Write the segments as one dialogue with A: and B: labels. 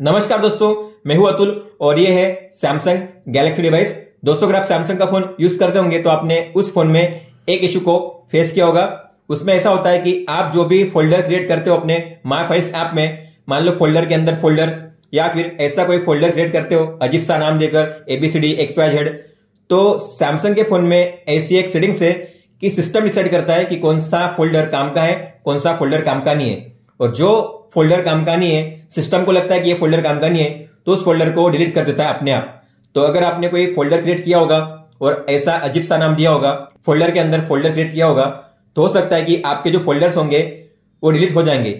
A: नमस्कार दोस्तों, मैं हूँ अतुल और ये है सैमसंग गैलेक्सी डिवाइस दोस्तों, अगर आप सैमसंग का फ़ोन यूज़ करते होंगे तो आपने उस फ़ोन में एक इशू को फेस किया होगा। उसमें ऐसा होता है कि आप जो भी फोल्डर क्रिएट करते हो अपने माई फाइल्स ऐप में, मान लो फोल्डर के अंदर फोल्डर या फिर ऐसा कोई फोल्डर क्रिएट करते हो, अजीब सा नाम देकर एबीसीडी एक्स वाई जेड तो सैमसंग के फ़ोन में ऐसी एक सेटिंग से कि सिस्टम डिसाइड करता है कि कौन सा फोल्डर काम का है, कौन सा फोल्डर काम का नहीं है। और जो फोल्डर काम का नहीं है सिस्टम को लगता है कि ये फोल्डर काम का नहीं है तो उस फोल्डर को डिलीट कर देता है अपने आप। तो अगर आपने कोई फोल्डर क्रिएट किया होगा और ऐसा अजीब सा नाम दिया होगा, फोल्डर के अंदर फोल्डर क्रिएट किया होगा तो हो सकता है कि आपके जो फोल्डर्स होंगे, वो डिलीट हो जाएँगे।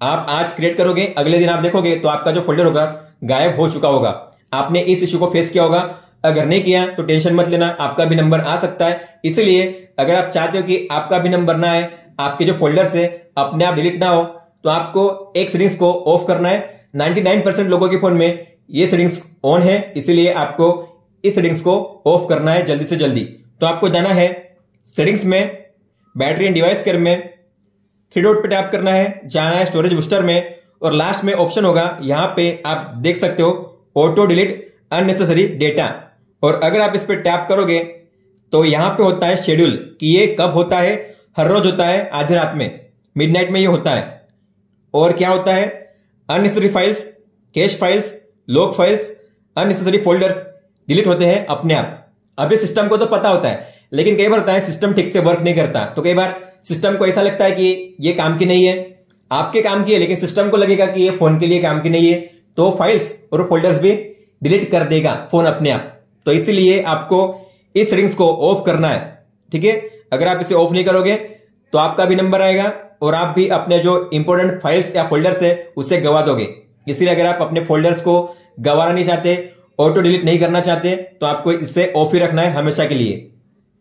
A: आप आज क्रिएट करोगे, अगले दिन आप देखोगे तो आपका जो फोल्डर होगा, गायब हो चुका होगा। आपने इस इश्यू को फेस किया होगा, अगर नहीं किया तो टेंशन मत लेना, आपका भी नंबर आ सकता है। इसलिए, अगर आप चाहते हो कि आपका भी नंबर ना आए, आपके जो फोल्डर से अपने आप डिलीट ना हो तो आपको एक सेटिंग्स को ऑफ़ करना है। 99% लोगों के फ़ोन में ये सेटिंग्स ऑन है, इसीलिए आपको इस सेटिंग्स को ऑफ़ करना है जल्दी से जल्दी। तो आपको जाना है सेटिंग्स में बैटरी एंड डिवाइस केयर में थ्री डॉट पे टैप करना है, जाना है स्टोरेज बूस्टर में और लास्ट में ऑप्शन होगा, यहाँ पे आप देख सकते हो ऑटो डिलीट अननेसेसरी डेटा और अगर आप इस पर टैप करोगे तो यहाँ पे होता है शेड्यूल कि ये कब होता है, हर रोज होता है, आधी रात में मिडनाइट में ये होता है। और क्या होता है? Unnecessary files cache files lock files unnecessary folders delete होते हैं अपने आप। अभी सिस्टम को तो पता होता है, लेकिन कई बार होता है सिस्टम ठीक से वर्क नहीं करता। तो कई बार सिस्टम को ऐसा लगता है कि ये काम की नहीं है, आपके काम की है, लेकिन सिस्टम को लगेगा कि ये फ़ोन के लिए काम की नहीं है तो फाइल्स और फोल्डर्स भी डिलीट कर देगा फ़ोन अपने आप। तो इसीलिए आपको इस सेटिंग्स को ऑफ़ करना है, ठीक है? अगर आप इसे ऑफ़ नहीं करोगे तो आपका भी नंबर आएगा। और आप भी अपने जो इंपोर्टेंट फाइल्स या फोल्डर्स है, उसे गवा दोगे। इसलिए अगर आप अपने फोल्डर्स को गवाना नहीं चाहते ऑटो डिलीट नहीं करना चाहते तो आपको इसे ऑफ़ ही रखना है हमेशा के लिए।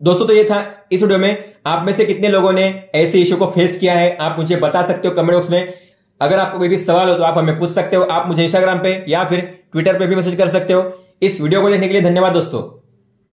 A: दोस्तों तो ये था इस वीडियो में। आप में से कितने लोगों ने ऐसे इश्यू को फेस किया है, आप मुझे बता सकते हो कमेंट बॉक्स में। अगर आपको कोई भी सवाल हो तो आप हमें पूछ सकते हो। आप मुझे इंस्टाग्राम पे या फिर ट्विटर पे भी मैसेज कर सकते हो। इस वीडियो को देखने के लिए धन्यवाद, दोस्तों।